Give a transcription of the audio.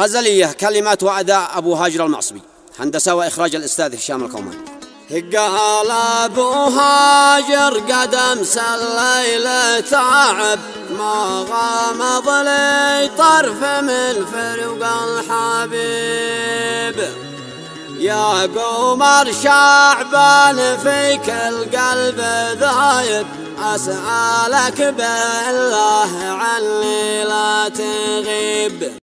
غزلية كلمات وأداء أبو هاجر المعصبي. هندسة وإخراج الأستاذ هشام الكوماني قال أبو هاجر قدم الليل تعب. ما غامض لي طرف من فروق الحبيب. يا قمر شعبان فيك القلب ذايب. أسألك بالله عني لا تغيب.